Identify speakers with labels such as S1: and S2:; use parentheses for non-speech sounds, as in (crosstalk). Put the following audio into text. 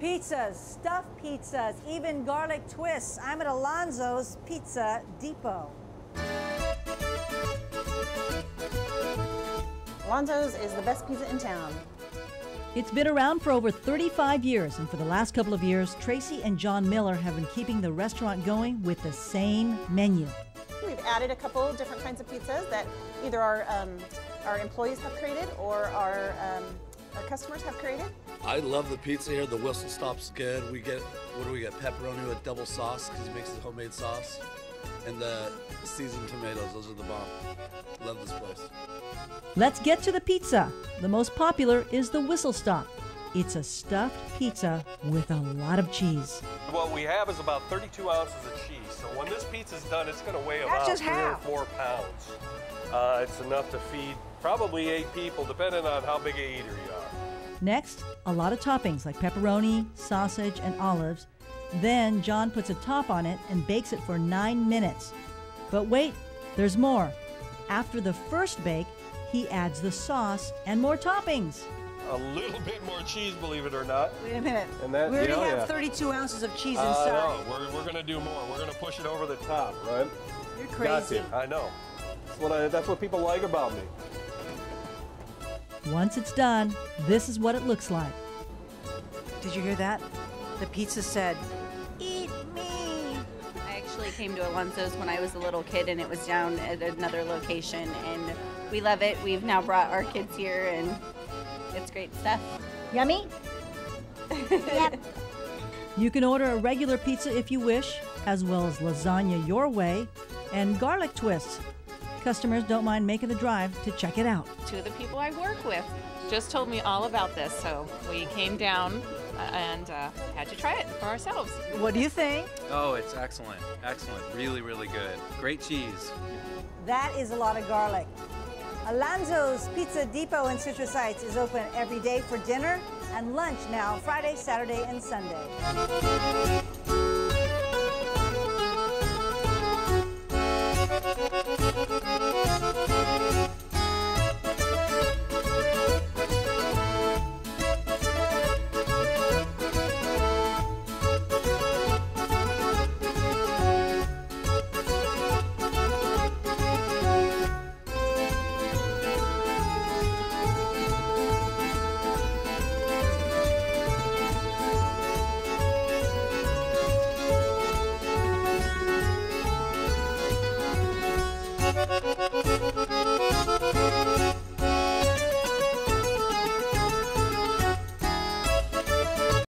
S1: Pizzas, stuffed pizzas, even garlic twists. I'm at Alonzo's Pizza Depot.
S2: Alonzo's is the best pizza in town.
S3: It's been around for over 35 years, and for the last couple of years, Tracy and John Miller have been keeping the restaurant going with the same menu.
S2: We've added a couple of different kinds of pizzas that either our, um, our employees have created or our, um, our customers have created.
S4: I love the pizza here. The whistle stop's good. We get, what do we get? Pepperoni with double sauce because he makes his homemade sauce. And the seasoned tomatoes, those are the bomb. Love this place.
S3: Let's get to the pizza. The most popular is the Whistle Stop. It's a stuffed pizza with a lot of cheese.
S5: What we have is about 32 ounces of cheese. So when this pizza's done, it's going to weigh
S1: That's
S5: about three
S1: half.
S5: or four pounds. Uh, it's enough to feed probably eight people, depending on how big a eater you are.
S3: Next, a lot of toppings like pepperoni, sausage, and olives. Then John puts a top on it and bakes it for nine minutes. But wait, there's more. After the first bake, he adds the sauce and more toppings.
S5: A little bit more cheese, believe it or not.
S1: Wait a minute.
S5: And that-
S1: we already
S5: yeah,
S1: have
S5: yeah.
S1: 32 ounces of cheese
S5: I
S1: inside.
S5: know. We're, we're going to do more. We're going to push it over the top, right?
S1: You're crazy.
S5: to. I know. That's what, I, that's what people like about me.
S3: Once it's done, this is what it looks like.
S1: Did you hear that? The pizza said, "Eat me."
S6: I actually came to Alonzo's when I was a little kid, and it was down at another location, and we love it. We've now brought our kids here, and it's great stuff.
S1: Yummy. (laughs) yep.
S3: You can order a regular pizza if you wish, as well as lasagna your way and garlic twists. Customers don't mind making the drive to check it out.
S7: two of the people I work with just told me all about this, so we came down uh, and uh, had to try it for ourselves.
S1: What do you think?
S8: Oh, it's excellent. Excellent. Really, really good. Great cheese.
S1: That is a lot of garlic. Alonzo's Pizza Depot in Citrus Heights is open every day for dinner and lunch now, Friday, Saturday, and Sunday.